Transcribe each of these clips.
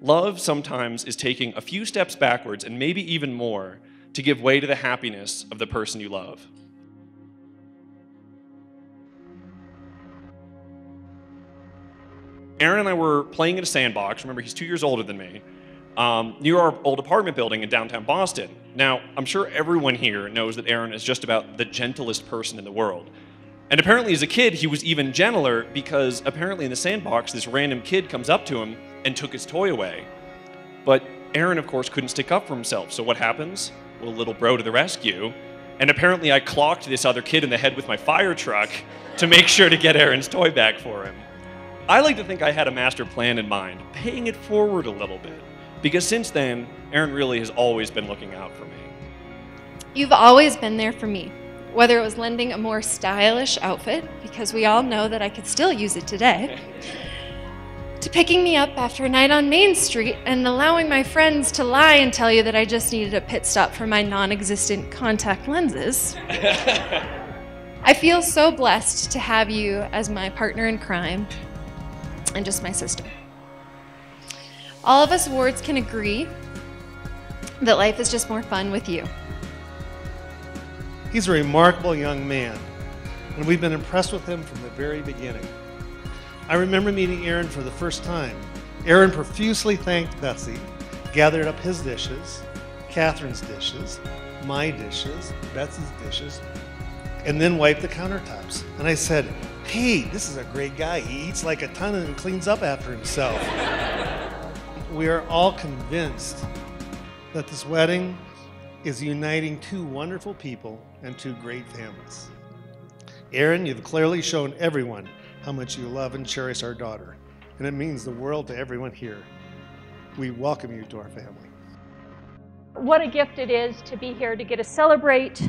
Love sometimes is taking a few steps backwards and maybe even more to give way to the happiness of the person you love. Aaron and I were playing in a sandbox. Remember, he's two years older than me, um, near our old apartment building in downtown Boston. Now, I'm sure everyone here knows that Aaron is just about the gentlest person in the world. And apparently, as a kid, he was even gentler because apparently in the sandbox, this random kid comes up to him and took his toy away. But Aaron, of course, couldn't stick up for himself. So what happens? Well, little bro to the rescue. And apparently, I clocked this other kid in the head with my fire truck to make sure to get Aaron's toy back for him. I like to think I had a master plan in mind, paying it forward a little bit. Because since then, Aaron really has always been looking out for me. You've always been there for me, whether it was lending a more stylish outfit, because we all know that I could still use it today, to picking me up after a night on Main Street and allowing my friends to lie and tell you that I just needed a pit stop for my non existent contact lenses. I feel so blessed to have you as my partner in crime and just my sister. All of us wards can agree that life is just more fun with you. He's a remarkable young man, and we've been impressed with him from the very beginning. I remember meeting Aaron for the first time. Aaron profusely thanked Betsy, gathered up his dishes, Kathryn's dishes, my dishes, Betsy's dishes, and then wiped the countertops. And I said, Hey, this is a great guy. He eats like a ton and cleans up after himself. we are all convinced that this wedding is uniting two wonderful people and two great families. Aaron, you've clearly shown everyone how much you love and cherish our daughter, and it means the world to everyone here. We welcome you to our family. What a gift it is to be here to get to celebrate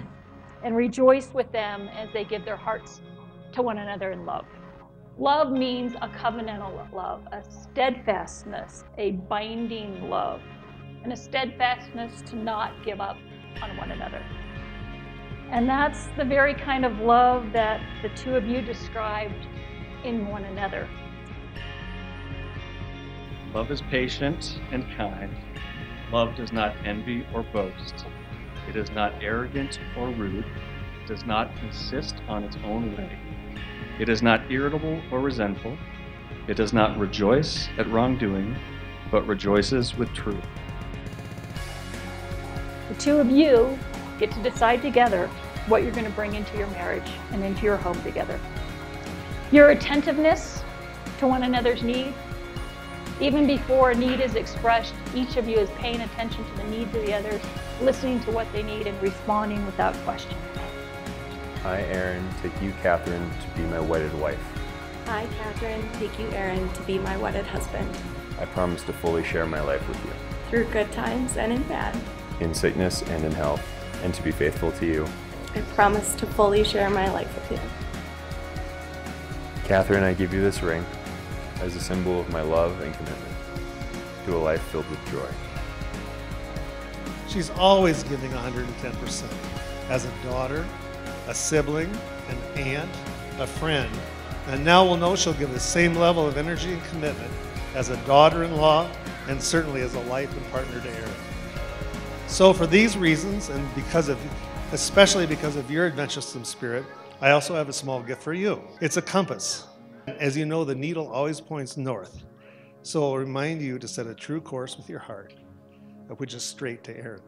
and rejoice with them as they give their hearts to one another in love. Love means a covenantal love, a steadfastness, a binding love, and a steadfastness to not give up on one another. And that's the very kind of love that the two of you described in one another. Love is patient and kind. Love does not envy or boast. It is not arrogant or rude. It does not insist on its own way. It is not irritable or resentful. It does not rejoice at wrongdoing, but rejoices with truth. The two of you get to decide together what you're going to bring into your marriage and into your home together. Your attentiveness to one another's needs, even before a need is expressed, each of you is paying attention to the needs of the others, listening to what they need, and responding without question. I, Aaron, take you, Kathryn, to be my wedded wife. I, Kathryn, take you, Aaron, to be my wedded husband. I promise to fully share my life with you. Through good times and in bad. In sickness and in health, and to be faithful to you. I promise to fully share my life with you. Kathryn, I give you this ring as a symbol of my love and commitment to a life filled with joy. She's always giving 110% as a daughter, a sibling, an aunt, a friend, and now we'll know she'll give the same level of energy and commitment as a daughter in law and certainly as a life and partner to Aaron. So, for these reasons, and because of, especially because of your adventuresome spirit, I also have a small gift for you. It's a compass. As you know, the needle always points north. So I'll remind you to set a true course with your heart, which is straight to Aaron.